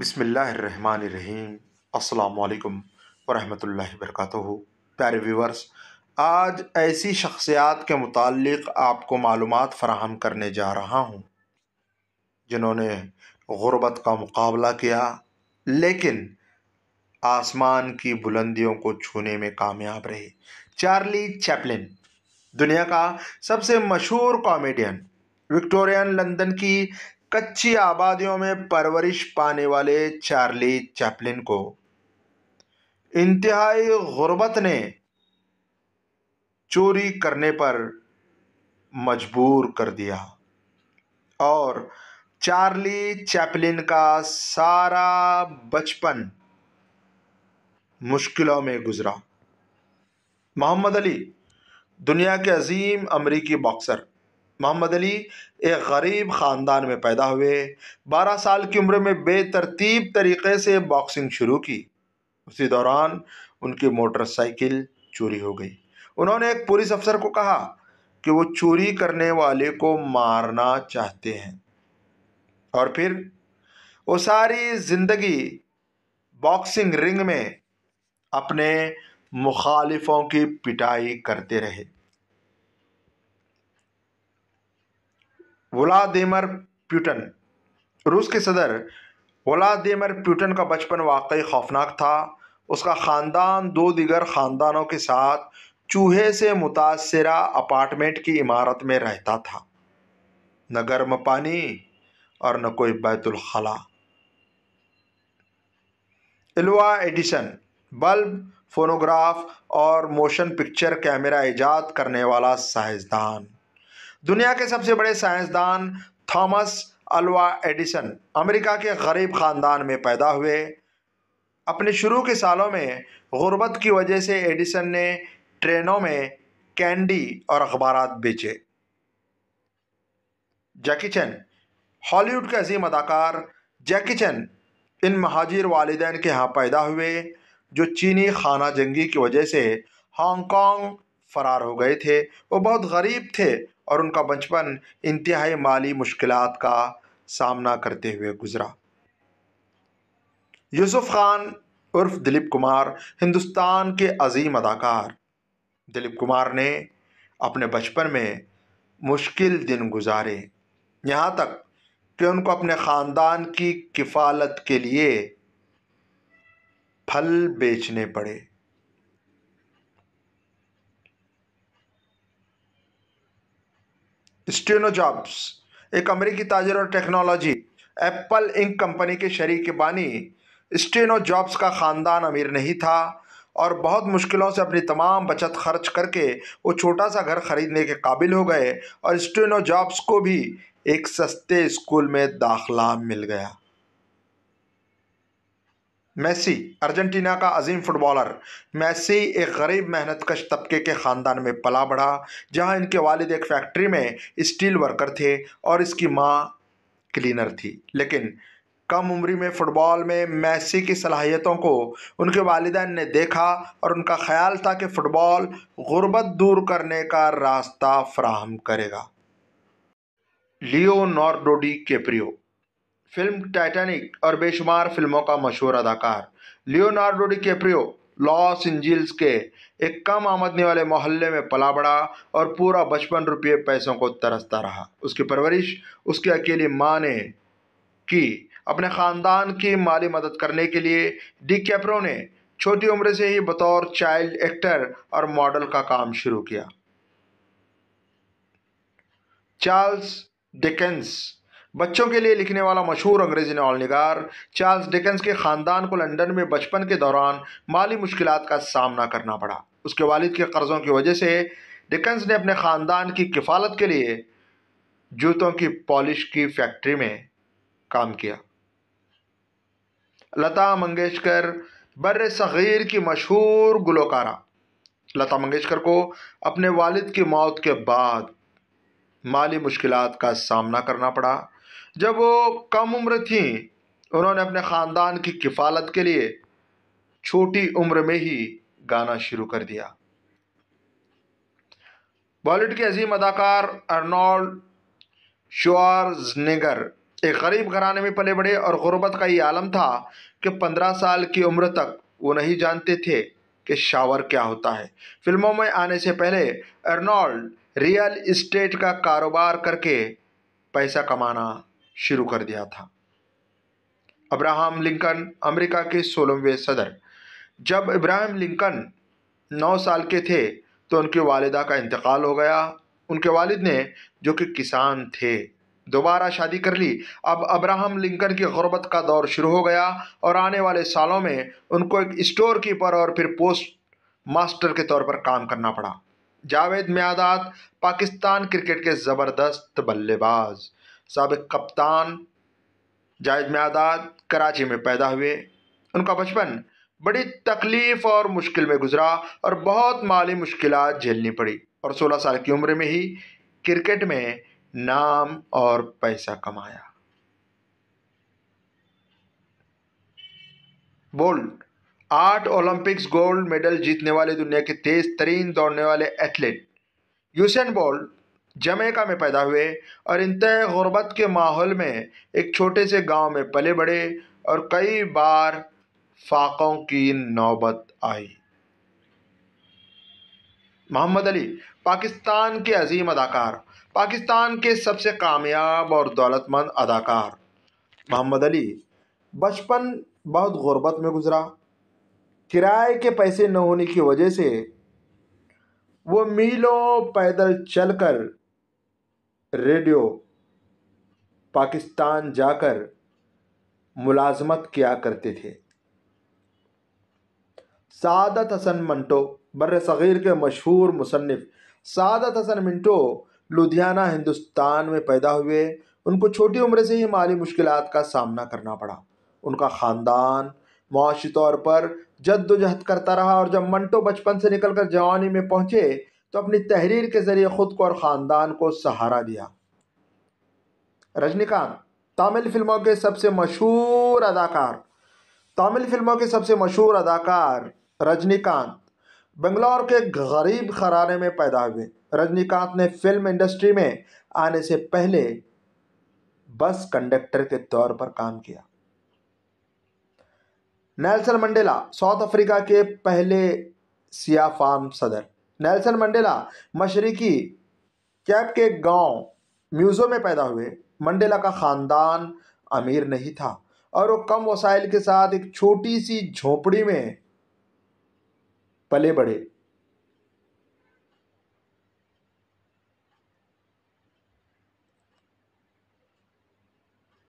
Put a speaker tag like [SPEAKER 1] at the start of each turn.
[SPEAKER 1] बिसमीम अल्लाम वरहमतुल्लाहि वरकatuh प्यारे व्यूवर्स, आज ऐसी शख्सियात के मुतालिक आपको मालूमात फ़राहम करने जा रहा हूँ, जिन्होंने गुरबत का मुकाबला किया, लेकिन आसमान की बुलंदियों को छूने में कामयाब रहे। चार्ली चैपलिन, दुनिया का सबसे मशहूर कॉमेडियन, विक्टोरियन लंदन की कच्ची आबादियों में परवरिश पाने वाले चार्ली चैपलिन को। इंतहाई गुर्बत ने चोरी करने पर मजबूर कर दिया और चार्ली चैपलिन का सारा बचपन मुश्किलों में गुजरा। मोहम्मद अली, दुनिया के अजीम अमरीकी बॉक्सर। मोहम्मद अली एक गरीब ख़ानदान में पैदा हुए। बारह साल की उम्र में बेतरतीब तरीके से बॉक्सिंग शुरू की। उसी दौरान उनकी मोटरसाइकिल चोरी हो गई। उन्होंने एक पुलिस अफसर को कहा कि वो चोरी करने वाले को मारना चाहते हैं। और फिर वो सारी ज़िंदगी बॉक्सिंग रिंग में अपने मुखालिफों की पिटाई करते रहे। Vladimir Putin. रूस के सदर व्लादिमिर प्यूटन का बचपन वाकई खौफनाक था। उसका ख़ानदान दो दिगर ख़ानदानों के साथ चूहे से मुतासरा अपार्टमेंट की इमारत में रहता था। न गर्म पानी और न कोई बैतुल खला। इल्वा एडिसन बल्ब, फोनोग्राफ और मोशन पिक्चर कैमरा ईजाद करने वाला साइंसदान। दुनिया के सबसे बड़े साइंसदान थॉमस अल्वा एडिसन अमेरिका के गरीब ख़ानदान में पैदा हुए। अपने शुरू के सालों में गुर्बत की वजह से एडिसन ने ट्रेनों में कैंडी और अखबार बेचे। जैकी चैन, हॉलीवुड के अजीम अदाकार जैकी चैन इन महाजिर वालदेन के यहाँ पैदा हुए, जो चीनी खाना जंगी की वजह से हांगकांग फरार हो गए थे। वो बहुत गरीब थे और उनका बचपन इंतहाई माली मुश्किल का सामना करते हुए गुजरा। यूसुफ खान उर्फ़ दिलीप कुमार, हिंदुस्तान के अजीम अदाकार। दिलीप कुमार ने अपने बचपन में मुश्किल दिन गुजारे। यहाँ तक कि उनको अपने ख़ानदान की किफ़ालत के लिए फल बेचने पड़े। स्टेनो जॉब्स, एक अमेरिकी ताजर और टेक्नोलॉजी, एप्पल इंक कंपनी के शरीक बानी, स्टेनो जॉब्स का ख़ानदान अमीर नहीं था और बहुत मुश्किलों से अपनी तमाम बचत खर्च करके वो छोटा सा घर ख़रीदने के काबिल हो गए और स्टेनो जॉब्स को भी एक सस्ते स्कूल में दाखला मिल गया। मेसी, अर्जेंटीना का अजीम फुटबॉलर। मेसी एक गरीब मेहनत कश तबके के ख़ानदान में पला बढ़ा, जहाँ इनके वालिद एक फैक्ट्री में स्टील वर्कर थे और इसकी माँ क्लीनर थी। लेकिन कम उम्र में फ़ुटबॉल में मैसी की सलाहियतों को उनके वालदेन ने देखा और उनका ख्याल था कि फ़ुटबॉल गुर्बत दूर करने का रास्ता फ्राहम करेगा। लियो नॉर्डोडी केप्रियो फ़िल्म टाइटैनिक और बेशुमार फ़िल्मों का मशहूर अदाकार। लियोनार्डो डिकेप्रियो, लॉस एंजिल्स के एक कम आमदनी वाले मोहल्ले में पला बढ़ा और पूरा बचपन रुपये पैसों को तरसता रहा। उसकी परवरिश, उसकी अकेली माँ ने की। अपने ख़ानदान की माली मदद करने के लिए डी कैप्रो ने छोटी उम्र से ही बतौर चाइल्ड एक्टर और मॉडल का काम शुरू किया। चार्ल्स डिकेंस बच्चों के लिए लिखने वाला मशहूर अंग्रेज़ी नॉलनिगार चार्ल्स डिकेंस के ख़ानदान को लंदन में बचपन के दौरान माली मुश्किल का सामना करना पड़ा। उसके वालिद के कर्ज़ों की वजह से डिकेंस ने अपने ख़ानदान की किफ़ालत के लिए जूतों की पॉलिश की फैक्ट्री में काम किया। लता मंगेशकर बर सग़ीर की मशहूर गुलकारा। लता मंगेशकर को अपने वालिद की मौत के बाद माली मुश्किल का सामना करना पड़ा। जब वो कम उम्र थी, उन्होंने अपने ख़ानदान की किफ़ालत के लिए छोटी उम्र में ही गाना शुरू कर दिया। बॉलीवुड के अजीम अदाकार अर्नोल्ड श्वार्जनेगर एक गरीब घराने में पले बड़े और गुर्बत का ये आलम था कि पंद्रह साल की उम्र तक वो नहीं जानते थे कि शावर क्या होता है। फ़िल्मों में आने से पहले अर्नोल्ड रियल इस्टेट का कारोबार करके पैसा कमाना शुरू कर दिया था। अब्राहम लिंकन अमेरिका के सोलहवें सदर। जब इब्राहिम लिंकन नौ साल के थे तो उनके वालिदा का इंतकाल हो गया। उनके वालिद ने, जो कि किसान थे, दोबारा शादी कर ली। अब अब्राहम लिंकन की गुरबत का दौर शुरू हो गया और आने वाले सालों में उनको एक स्टोर कीपर और फिर पोस्ट मास्टर के तौर पर काम करना पड़ा। जावेद म्यादात, पाकिस्तान क्रिकेट के ज़बरदस्त बल्लेबाज। सबक कप्तान जावेद म्यादात कराची में पैदा हुए। उनका बचपन बड़ी तकलीफ़ और मुश्किल में गुजरा और बहुत माली मुश्किल झेलनी पड़ी और 16 साल की उम्र में ही क्रिकेट में नाम और पैसा कमाया। बोल्ड, आठ ओलंपिक्स गोल्ड मेडल जीतने वाले दुनिया के तेज तरीन दौड़ने वाले एथलीट यूसेन बोल्ट जमेका में पैदा हुए और इंतः गुर्बत के माहौल में एक छोटे से गाँव में पले बढ़े और कई बार फाकों की नौबत आई। मोहम्मद अली, पाकिस्तान के अजीम अदाकार, पाकिस्तान के सबसे कामयाब और दौलतमंद अदाकार। मोहम्मद अली, बचपन बहुत गुर्बत में गुजरा। किराए के पैसे न होने की वजह से वो मीलों पैदल चलकर रेडियो, पाकिस्तान जाकर मुलाजमत किया करते थे। सादत हसन मंटो बर सग़ीर के मशहूर मुसनफ़ सादत हसन मिंटो, लुधियाना, हिंदुस्तान में पैदा हुए। उनको छोटी उम्र से ही माली मुश्किल का सामना करना पड़ा। उनका ख़ानदान मुआशी तौर पर जद्दोजहद करता रहा और जब मंटो बचपन से निकलकर जवानी में पहुँचे तो अपनी तहरीर के ज़रिए ख़ुद को और ख़ानदान को सहारा दिया। रजनीकांत, तमिल फ़िल्मों के सबसे मशहूर अदाकार, तमिल फ़िल्मों के सबसे मशहूर अदाकार रजनीकांत, बंगलौर के गरीब खराने में पैदा हुए। रजनीकांत ने फ़िल्म इंडस्ट्री में आने से पहले बस कंडक्टर के तौर पर काम किया। नेल्सन मंडेला, साउथ अफ्रीका के पहले सिया फार्म सदर। नेल्सन मंडेला, मशरकी, कैप के गाँव म्यूज़ो में पैदा हुए। मंडेला का ख़ानदान अमीर नहीं था और वो कम वसाइल के साथ एक छोटी सी झोपड़ी में पले बढ़े।